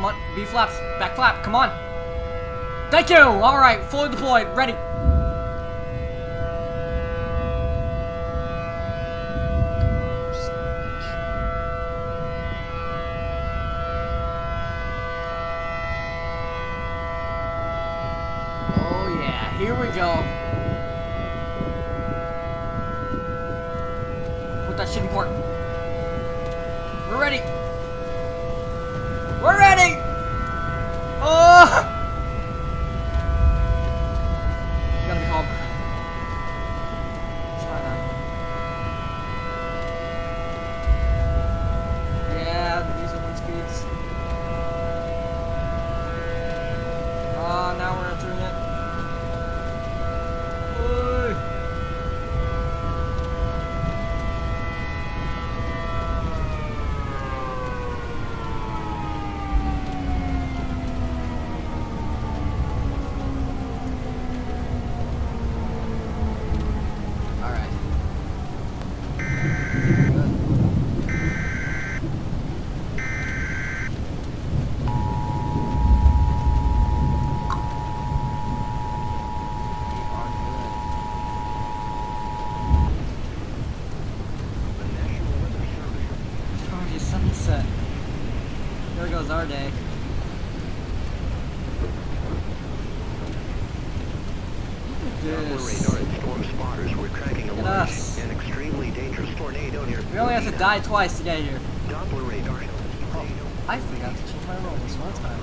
come on. B flaps. Back flap. Come on. Thank you. All right. Fully deployed. Ready. Oh yeah. Here we go. Put that shit in port. We're ready. We're ready. Oh. Sunset. There goes our day. This. radar and storm spotters were tracking a large and extremely dangerous tornado near We only have to die twice to get here. Doppler radar tornado. Oh, I forgot to change my roll this one time.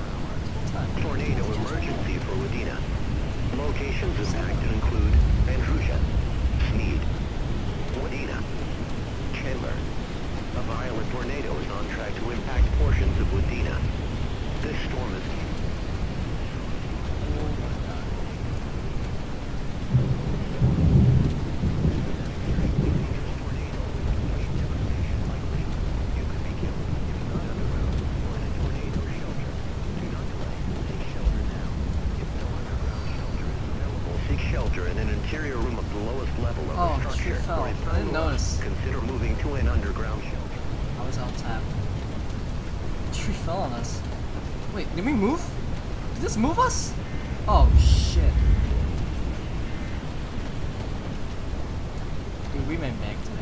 Time. Tornado emergency for Wadena. Locations impacted include Andrusia, Sneed, Chandler. A violent tornado is on track to impact portions of Wadena. This storm is Oh my god. Seek shelter in an interior room of the lowest level of Oh, the structure. if I didn't notice. Consider moving to an underground was on tap. The tree fell on us. Wait, did we move? Did this move us? Oh shit. Dude, we made bank today.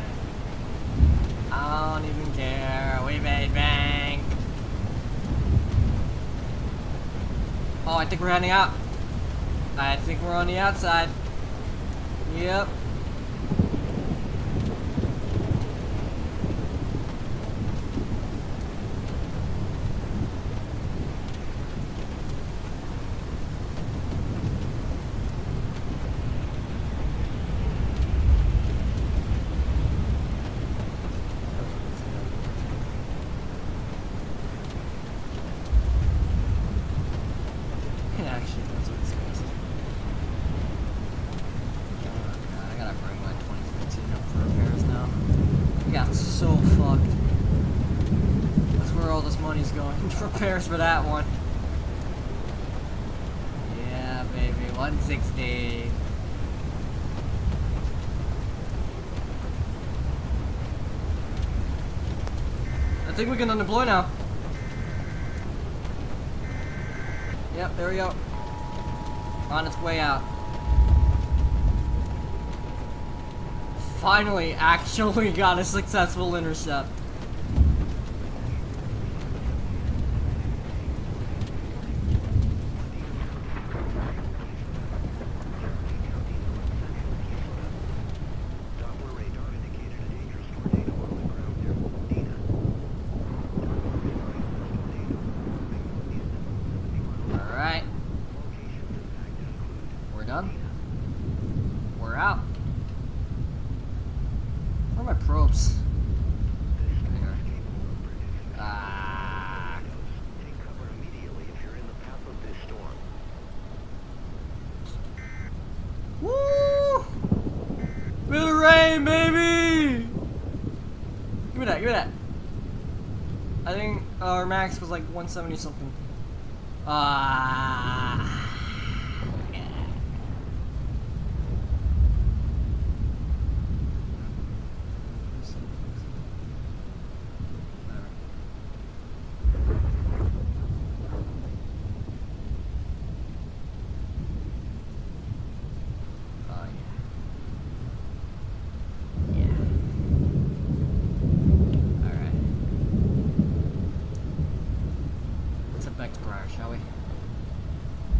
I don't even care. We made bank. Oh, I think we're heading out. I think we're on the outside. Yep. Yeah, actually, that's what it says. Oh god, I gotta bring my 2015 up for repairs now. We got so fucked. That's where all this money's going. repairs for that one. Yeah, baby, 160. I think we can undeploy now. Yep, there we go. On its way out. Finally, actually got a successful intercept. Doppler radar indicated a dangerous tornado on the ground near Wadena. Alright, Locations impacted include we're done. We're out. Where are my probes? Ah. Woo! Rain, baby! Give me that, give me that. I think our max was like 170 something. Ah.